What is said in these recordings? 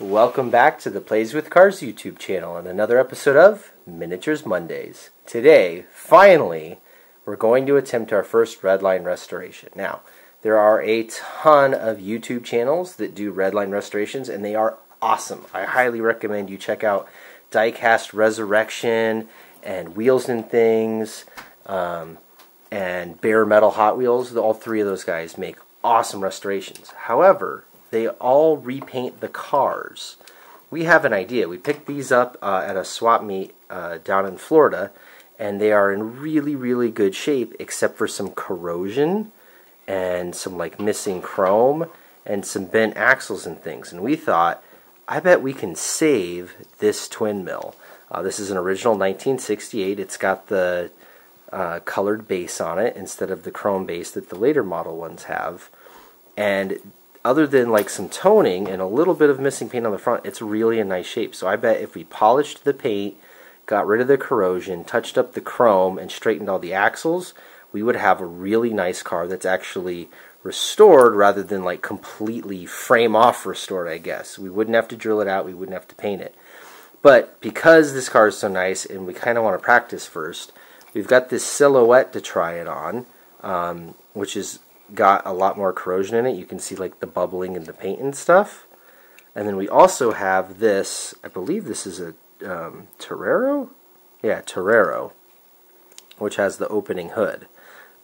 Welcome back to the Plays with Cars YouTube channel and another episode of Miniatures Mondays. Today, finally, we're going to attempt our first redline restoration. Now, there are a ton of YouTube channels that do redline restorations and they are awesome. I highly recommend you check out Diecast Resurrection and Wheels and Things um, and Bare Metal Hot Wheels. All three of those guys make awesome restorations. However, they all repaint the cars. We have an idea. We picked these up uh, at a swap meet uh, down in Florida, and they are in really, really good shape, except for some corrosion and some like missing chrome and some bent axles and things. And we thought, I bet we can save this twin mill. Uh, this is an original 1968. It's got the uh, colored base on it instead of the chrome base that the later model ones have. And other than like some toning and a little bit of missing paint on the front, it's really a nice shape. So I bet if we polished the paint, got rid of the corrosion, touched up the chrome, and straightened all the axles, we would have a really nice car that's actually restored rather than like completely frame off restored, I guess. We wouldn't have to drill it out, we wouldn't have to paint it. But because this car is so nice and we kind of want to practice first, we've got this silhouette to try it on, um, which is got a lot more corrosion in it. You can see like the bubbling in the paint and stuff. And then we also have this, I believe this is a um, Torero? Yeah, Torero, which has the opening hood.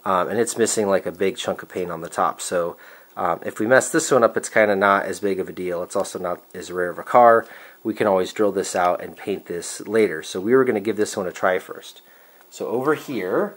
Um, and it's missing like a big chunk of paint on the top. So um, if we mess this one up, it's kind of not as big of a deal. It's also not as rare of a car. We can always drill this out and paint this later. So we were going to give this one a try first. So over here,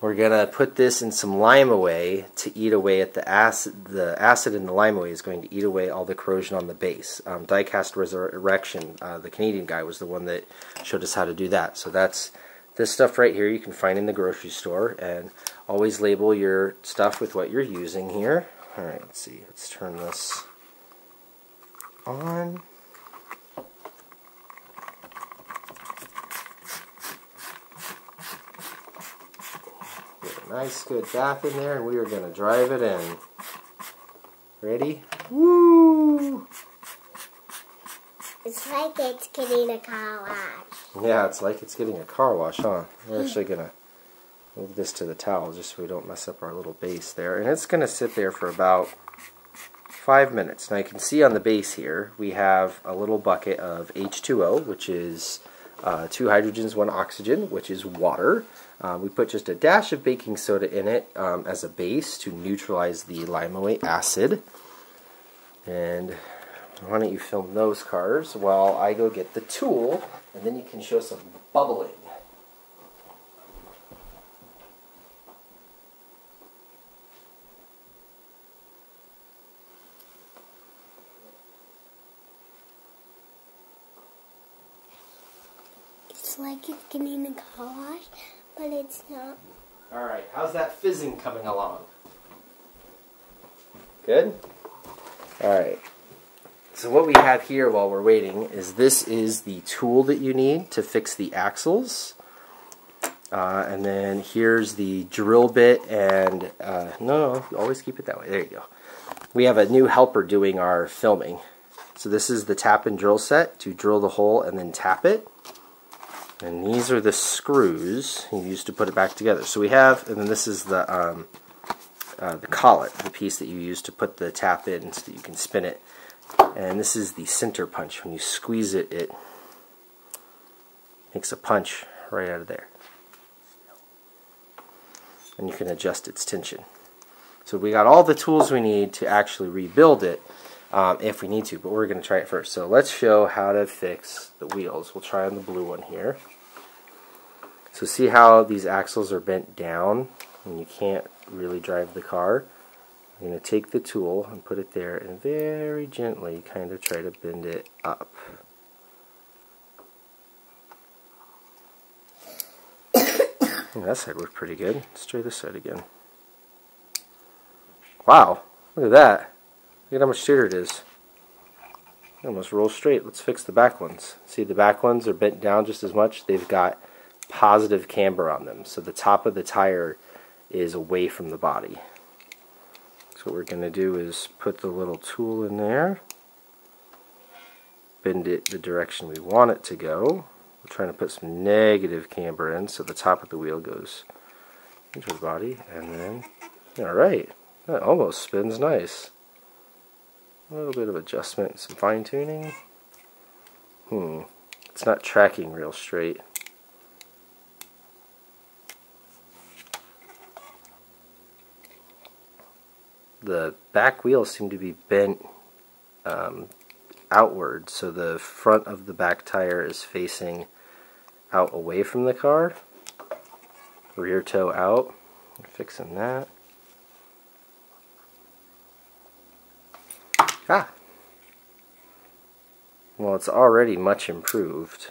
we're gonna put this in some lime away to eat away at the acid. The acid in the lime away is going to eat away all the corrosion on the base. Um, Diecast Resurrection, uh, the Canadian guy, was the one that showed us how to do that. So that's this stuff right here you can find in the grocery store, and always label your stuff with what you're using here. All right, let's see. Let's turn this on. Nice good bath in there and we are going to drive it in. Ready? Woo! It's like it's getting a car wash. Yeah, it's like it's getting a car wash, huh? We're actually going to move this to the towel just so we don't mess up our little base there. And it's going to sit there for about five minutes. Now you can see on the base here we have a little bucket of H2O, which is uh, two hydrogens, one oxygen, which is water. Uh, we put just a dash of baking soda in it um, as a base to neutralize the lime away acid. And why don't you film those cars while I go get the tool, and then you can show some bubbling. It's like it's getting a car wash, but it's not. Alright, how's that fizzing coming along? Good? Alright. So what we have here while we're waiting is this is the tool that you need to fix the axles. Uh, and then here's the drill bit and, uh, no, no, always keep it that way. There you go. We have a new helper doing our filming. So this is the tap and drill set to drill the hole and then tap it. And these are the screws you use to put it back together. So we have, and then this is the um, uh, the collet, the piece that you use to put the tap in so that you can spin it. And this is the center punch. When you squeeze it, it makes a punch right out of there. And you can adjust its tension. So we got all the tools we need to actually rebuild it um, if we need to, but we're going to try it first. So let's show how to fix the wheels. We'll try on the blue one here. So see how these axles are bent down and you can't really drive the car? I'm going to take the tool and put it there and very gently kind of try to bend it up. that side worked pretty good. Let's try this side again. Wow, look at that. Look at how much straighter it is. It almost rolls straight. Let's fix the back ones. See the back ones are bent down just as much. They've got positive camber on them. So the top of the tire is away from the body. So what we're going to do is put the little tool in there. bend it the direction we want it to go. We're trying to put some negative camber in so the top of the wheel goes into the body and then alright that almost spins nice a little bit of adjustment some fine tuning hmm it's not tracking real straight. The back wheels seem to be bent um, outward so the front of the back tire is facing out away from the car. Rear toe out. Fixing that ah. Well it's already much improved.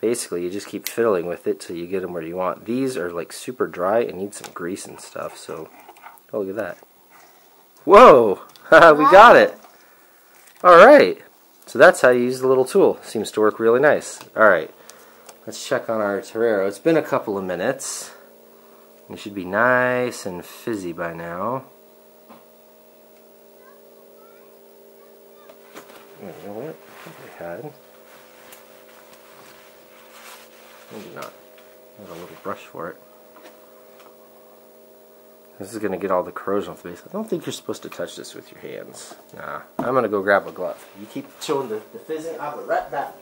Basically you just keep fiddling with it till you get them where you want. These are like super dry and need some grease and stuff so oh look at that. Whoa! We got it! Alright. So that's how you use the little tool. Seems to work really nice. Alright. Let's check on our Torero. It's been a couple of minutes. It should be nice and fizzy by now. You know what? I had. Maybe not. I a little brush for it. This is going to get all the corrosion off the base. I don't think you're supposed to touch this with your hands. Nah. I'm going to go grab a glove. You keep chewing the, the fizzing. I'll be right back.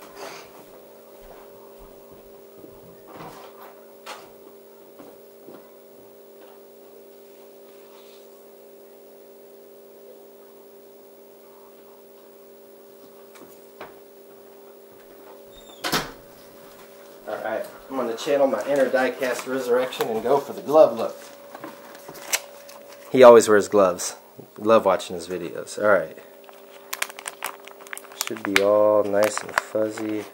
Alright, I'm going to channel my inner diecast resurrection and go for the glove look. He always wears gloves. Love watching his videos. Alright. Should be all nice and fuzzy.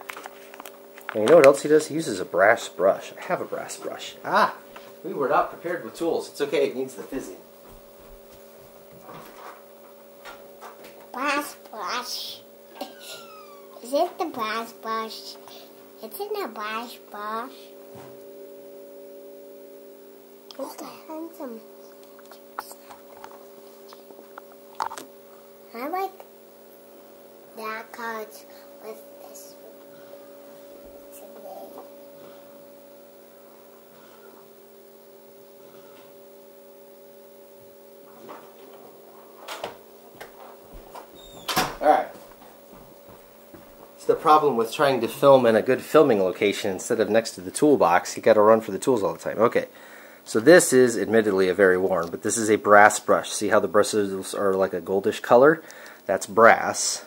And you know what else he does? He uses a brass brush. I have a brass brush. Ah! We were not prepared with tools. It's okay, it needs the fizzing. Brass brush. Is it the brass brush? It's in a brass brush. It's the handsome. I like that cards with this today. Alright. It's the problem with trying to film in a good filming location instead of next to the toolbox. You gotta run for the tools all the time. Okay. So this is admittedly a very worn, but this is a brass brush. See how the bristles are like a goldish color? That's brass.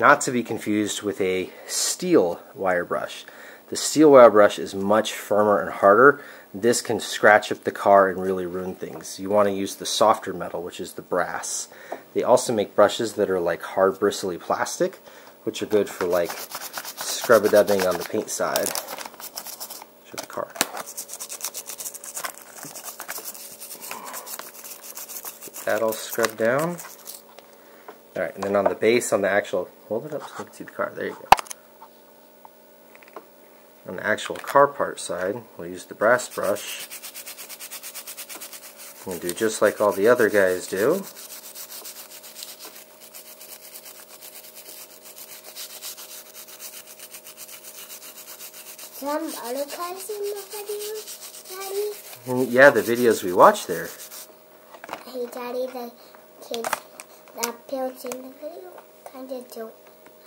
Not to be confused with a steel wire brush. The steel wire brush is much firmer and harder. This can scratch up the car and really ruin things. You want to use the softer metal, which is the brass. They also make brushes that are like hard bristly plastic, which are good for like scrub-a-dubbing on the paint side. Show the car. Get that all scrubbed down. Alright, and then on the base, on the actual, hold it up so you can see the car. There you go. On the actual car part side, we'll use the brass brush. And do just like all the other guys do. Um, cars in the video, Daddy. Mm, yeah, the videos we watch there. Hey, Daddy, the kids, the parents in the video kind of don't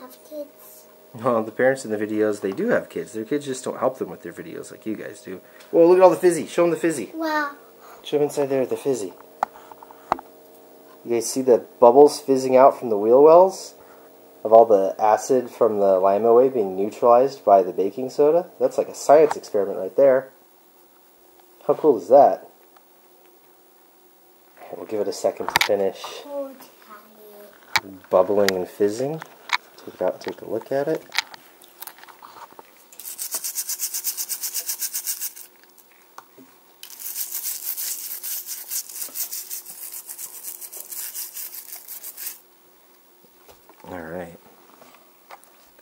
have kids. Well, the parents in the videos, they do have kids. Their kids just don't help them with their videos like you guys do. Whoa, look at all the fizzy. Show them the fizzy. Wow. Show them inside there, the fizzy. You guys see the bubbles fizzing out from the wheel wells? Of all the acid from the lime away being neutralized by the baking soda? That's like a science experiment right there. How cool is that? We'll give it a second to finish bubbling and fizzing. Take it out and take a look at it. Alright.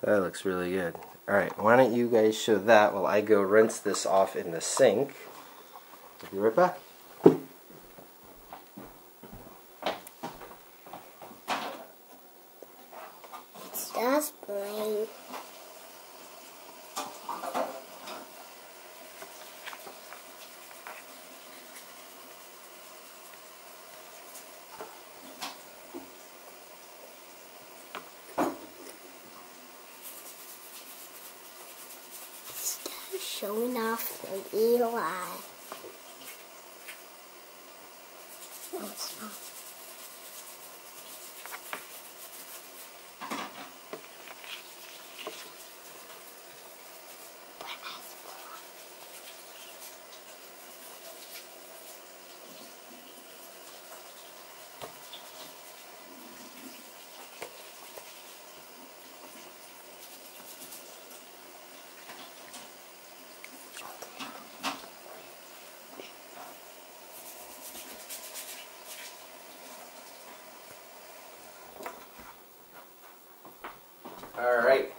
That looks really good. Alright, why don't you guys show that while I go rinse this off in the sink. I'll be right back. That's. Stop showing off the evil eye. Oh, it's not. Alright.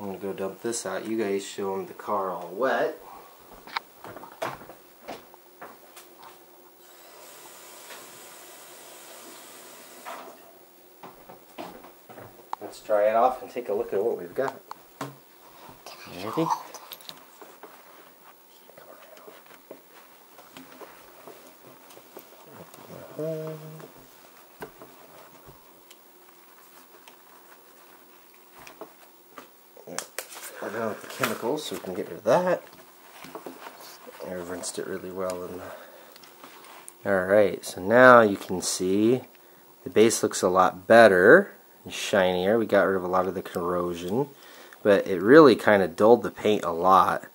I'm gonna go dump this out. You guys show them the car all wet. Let's dry it off and take a look at what we've got. Ready? Put out the so we can get rid of that. I rinsed it really well the... Alright, so now you can see the base looks a lot better and shinier. We got rid of a lot of the corrosion, but it really kind of dulled the paint a lot.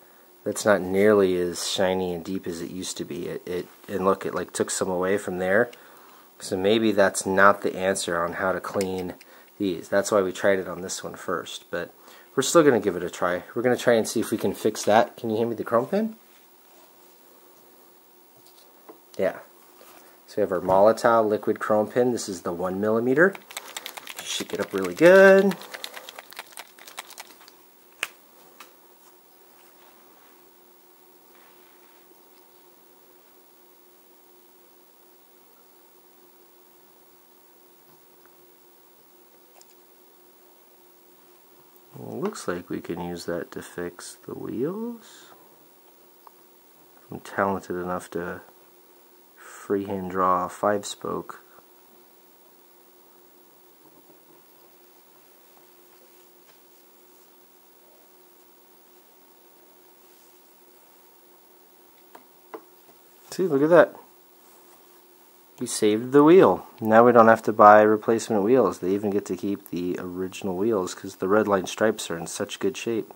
That's not nearly as shiny and deep as it used to be. It, it and look, it like took some away from there. So maybe that's not the answer on how to clean these. That's why we tried it on this one first, but we're still going to give it a try. We're going to try and see if we can fix that. Can you hand me the chrome pin? Yeah. So we have our Molotow liquid chrome pin. This is the one millimeter. Shake it up really good. Well, looks like we can use that to fix the wheels. I'm talented enough to freehand draw a five spoke. See, look at that. We saved the wheel. Now we don't have to buy replacement wheels. They even get to keep the original wheels because the red line stripes are in such good shape.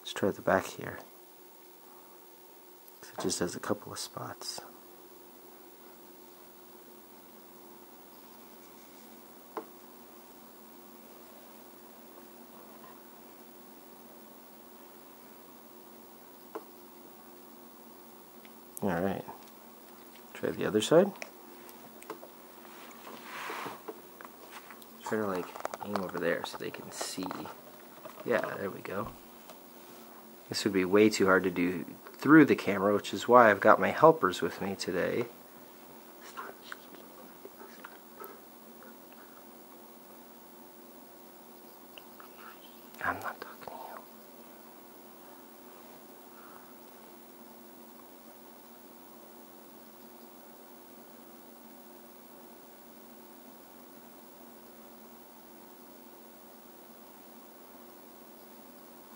Let's try the back here. It just has a couple of spots. Alright. Try the other side. Try to like aim over there so they can see. Yeah, there we go. This would be way too hard to do through the camera, which is why I've got my helpers with me today. I'm not talking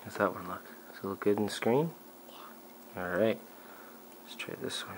How's that one look? Does it look good in the screen? Yeah. Alright. Let's try this one.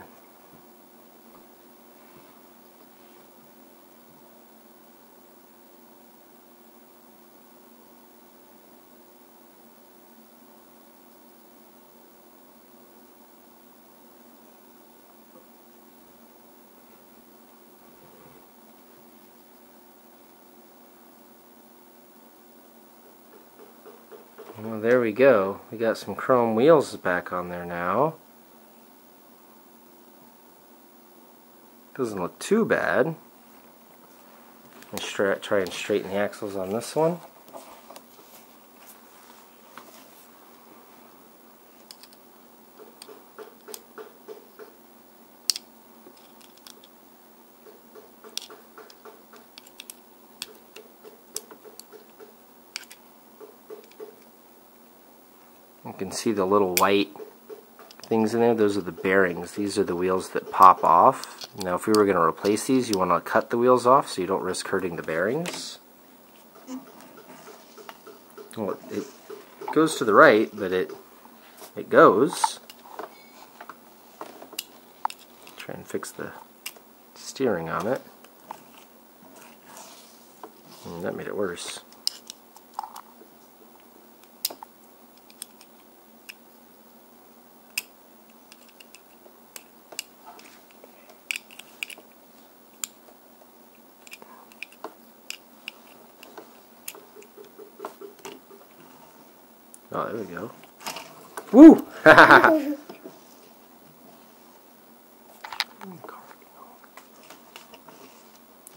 Well, there we go. We got some chrome wheels back on there now. Doesn't look too bad. Let's try, try and straighten the axles on this one. You can see the little white things in there. Those are the bearings. These are the wheels that pop off. Now if we were going to replace these, you want to cut the wheels off so you don't risk hurting the bearings. Well, it goes to the right, but it it goes. Try and fix the steering on it. And that made it worse. Oh, there we go. Woo!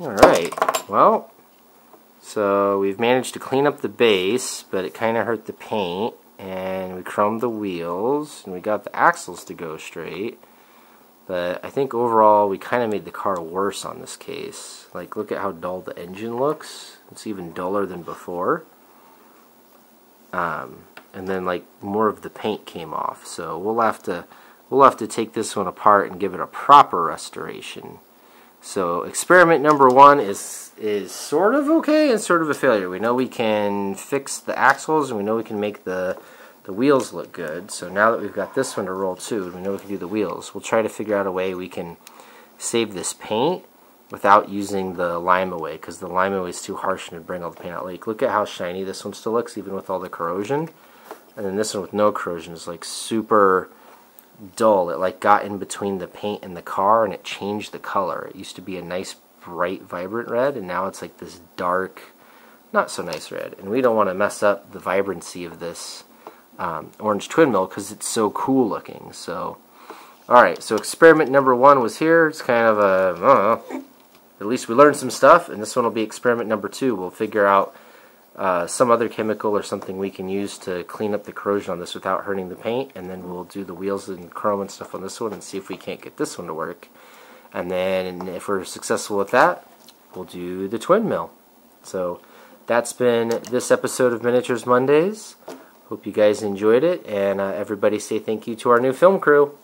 Alright, well, so we've managed to clean up the base, but it kind of hurt the paint, and we chromed the wheels, and we got the axles to go straight. But I think overall we kind of made the car worse on this case. Like, look at how dull the engine looks. It's even duller than before. Um, and then like more of the paint came off. So we'll have to we'll have to take this one apart and give it a proper restoration. So experiment number one is is sort of okay and sort of a failure. We know we can fix the axles and we know we can make the the wheels look good. So now that we've got this one to roll too, we know we can do the wheels. We'll try to figure out a way we can save this paint without using the lime away because the lime away is too harsh and would bring all the paint out. Like look at how shiny this one still looks even with all the corrosion. And then this one with no corrosion is like super dull. It like got in between the paint and the car and it changed the color. It used to be a nice bright vibrant red and now it's like this dark not so nice red. And we don't want to mess up the vibrancy of this um, orange twin mill because it's so cool looking. So, alright, so experiment number one was here. It's kind of a, know, at least we learned some stuff. And this one will be experiment number two. We'll figure out uh, some other chemical or something we can use to clean up the corrosion on this without hurting the paint and then we'll do the wheels and chrome and stuff on this one and see if we can't get this one to work. And then if we're successful with that we'll do the twin mill. So that's been this episode of Miniatures Mondays. Hope you guys enjoyed it and uh, everybody say thank you to our new film crew